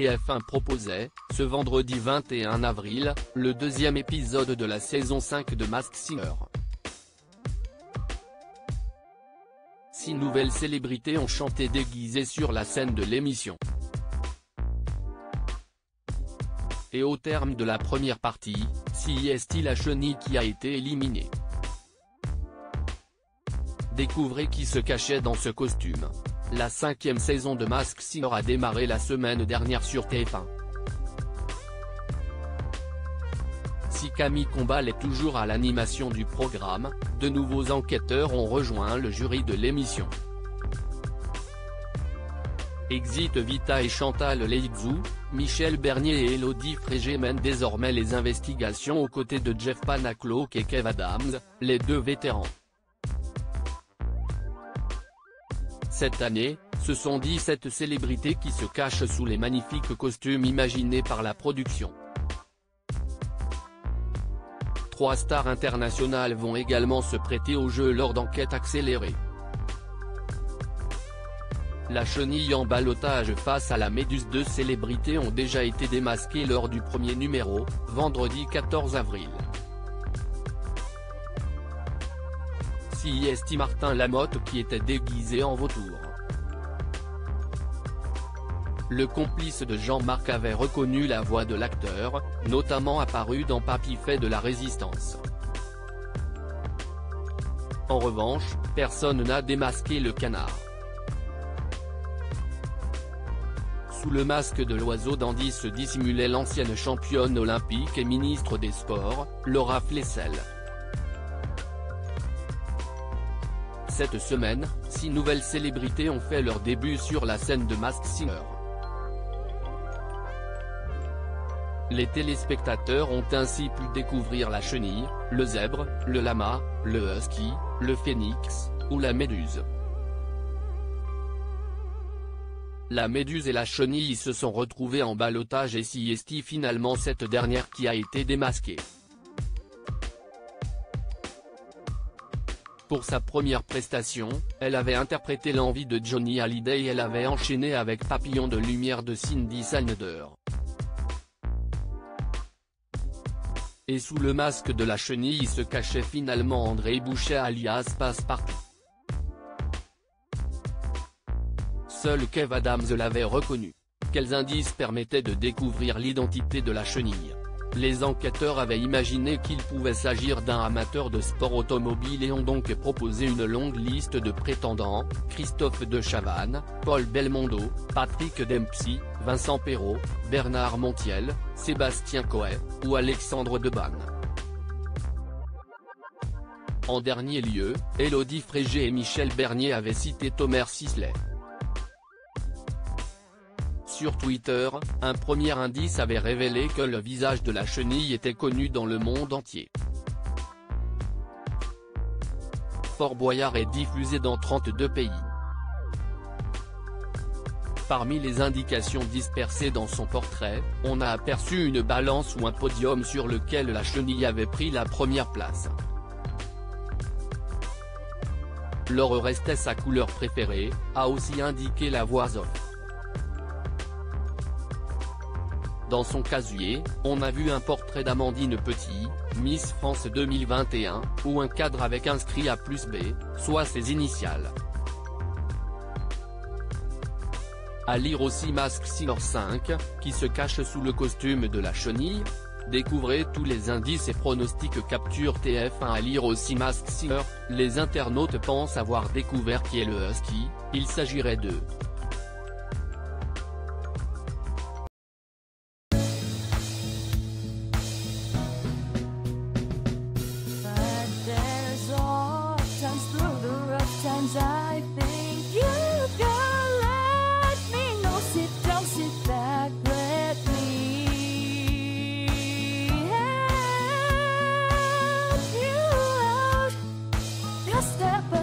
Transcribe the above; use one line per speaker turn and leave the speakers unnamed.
TF1 proposait, ce vendredi 21 avril, le deuxième épisode de la saison 5 de Mask Singer. Six nouvelles célébrités ont chanté déguisées sur la scène de l'émission. Et au terme de la première partie, si est-il la chenille qui a été éliminée Découvrez qui se cachait dans ce costume. La cinquième saison de Mask Singer a démarré la semaine dernière sur TF1. Si Camille Combal est toujours à l'animation du programme, de nouveaux enquêteurs ont rejoint le jury de l'émission. Exit Vita et Chantal Leizou, Michel Bernier et Elodie Frégé mènent désormais les investigations aux côtés de Jeff Panaclock et Kev Adams, les deux vétérans. Cette année, ce sont 17 célébrités qui se cachent sous les magnifiques costumes imaginés par la production. Trois stars internationales vont également se prêter au jeu lors d'enquêtes accélérées. La chenille en balotage face à la méduse Deux célébrités ont déjà été démasquées lors du premier numéro, vendredi 14 avril. Est Martin Lamotte qui était déguisé en vautour. Le complice de Jean-Marc avait reconnu la voix de l'acteur, notamment apparu dans Papy fait de la résistance. En revanche, personne n'a démasqué le canard. Sous le masque de l'oiseau dandy se dissimulait l'ancienne championne olympique et ministre des Sports, Laura Flessel. Cette semaine, six nouvelles célébrités ont fait leur début sur la scène de Mask Singer. Les téléspectateurs ont ainsi pu découvrir la chenille, le zèbre, le lama, le husky, le phénix, ou la méduse. La méduse et la chenille se sont retrouvées en balotage et si finalement cette dernière qui a été démasquée? Pour sa première prestation, elle avait interprété l'envie de Johnny Hallyday et elle avait enchaîné avec Papillon de lumière de Cindy Saneder. Et sous le masque de la chenille se cachait finalement André Boucher alias Passepartout. Seul Kev Adams l'avait reconnu. Quels indices permettaient de découvrir l'identité de la chenille? Les enquêteurs avaient imaginé qu'il pouvait s'agir d'un amateur de sport automobile et ont donc proposé une longue liste de prétendants, Christophe de Chavannes, Paul Belmondo, Patrick Dempsey, Vincent Perrault, Bernard Montiel, Sébastien Coet, ou Alexandre Debanne. En dernier lieu, Élodie Frégé et Michel Bernier avaient cité Thomas Sisley. Sur Twitter, un premier indice avait révélé que le visage de la chenille était connu dans le monde entier. Fort Boyard est diffusé dans 32 pays. Parmi les indications dispersées dans son portrait, on a aperçu une balance ou un podium sur lequel la chenille avait pris la première place. L'or restait sa couleur préférée, a aussi indiqué la voix off. Dans son casier, on a vu un portrait d'Amandine Petit, Miss France 2021, ou un cadre avec inscrit A plus B, soit ses initiales. À lire aussi Mask Singer 5, qui se cache sous le costume de la chenille. Découvrez tous les indices et pronostics capture TF1 à lire aussi Mask Singer, les internautes pensent avoir découvert qui est le Husky, il s'agirait de step